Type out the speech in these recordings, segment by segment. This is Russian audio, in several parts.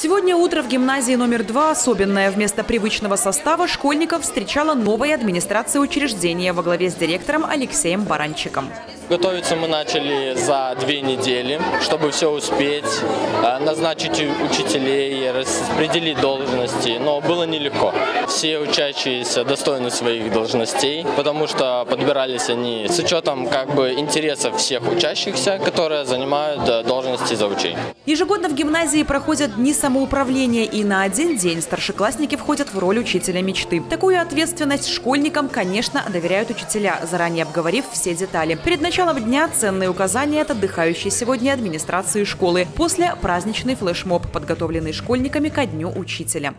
Сегодня утро в гимназии номер два особенное. Вместо привычного состава школьников встречала новая администрация учреждения во главе с директором Алексеем Баранчиком. Готовиться мы начали за две недели, чтобы все успеть, э, назначить учителей, распределить должности, но было нелегко. Все учащиеся достойны своих должностей, потому что подбирались они с учетом как бы интересов всех учащихся, которые занимают э, должности заучей. Ежегодно в гимназии проходят дни самоуправления, и на один день старшеклассники входят в роль учителя мечты. Такую ответственность школьникам, конечно, доверяют учителя, заранее обговорив все детали. Перед началом началом дня ценные указания от отдыхающей сегодня администрации школы. После праздничный флешмоб, подготовленный школьниками ко дню учителя.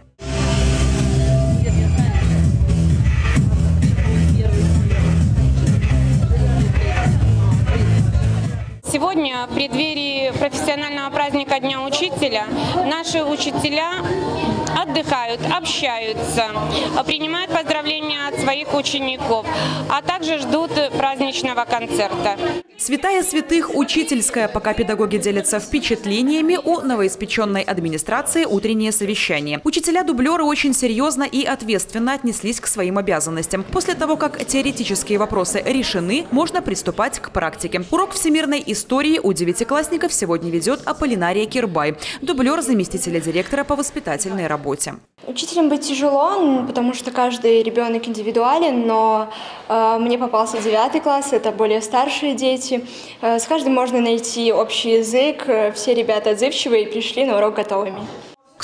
Сегодня, в преддверии профессионального праздника Дня Учителя, наши учителя отдыхают, общаются, принимают поздравления от своих учеников, а также ждут праздничного концерта. Святая святых учительская, пока педагоги делятся впечатлениями о новоиспеченной администрации утреннее совещание. Учителя-дублеры очень серьезно и ответственно отнеслись к своим обязанностям. После того, как теоретические вопросы решены, можно приступать к практике. Урок всемирной истории у девятиклассников сегодня ведет Аполлинария Кирбай, дублер заместителя директора по воспитательной работе. Учителем быть тяжело, потому что каждый ребенок индивидуален, но э, мне попался девятый класс, это более старшие дети. Э, с каждым можно найти общий язык, все ребята отзывчивые и пришли на урок готовыми.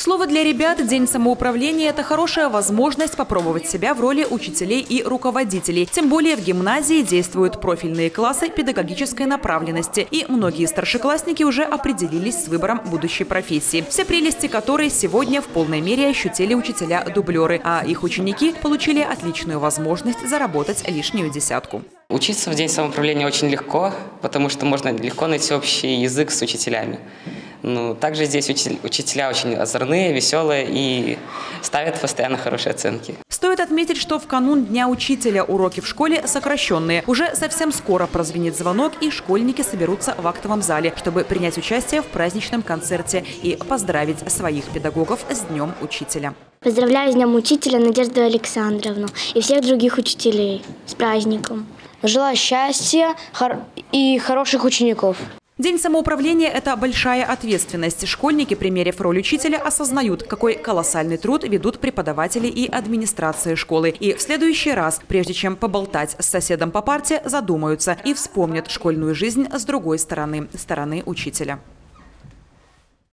Слову, для ребят День самоуправления – это хорошая возможность попробовать себя в роли учителей и руководителей. Тем более в гимназии действуют профильные классы педагогической направленности, и многие старшеклассники уже определились с выбором будущей профессии, все прелести которой сегодня в полной мере ощутили учителя-дублеры, а их ученики получили отличную возможность заработать лишнюю десятку. Учиться в День самоуправления очень легко, потому что можно легко найти общий язык с учителями. Ну, также здесь учителя очень озорные, веселые и ставят постоянно хорошие оценки. Стоит отметить, что в канун Дня учителя уроки в школе сокращенные. Уже совсем скоро прозвенит звонок, и школьники соберутся в актовом зале, чтобы принять участие в праздничном концерте и поздравить своих педагогов с Днем учителя. Поздравляю с Днем учителя Надежду Александровну и всех других учителей с праздником. Желаю счастья и хороших учеников. День самоуправления – это большая ответственность. Школьники, примерив роль учителя, осознают, какой колоссальный труд ведут преподаватели и администрация школы. И в следующий раз, прежде чем поболтать с соседом по парте, задумаются и вспомнят школьную жизнь с другой стороны – стороны учителя.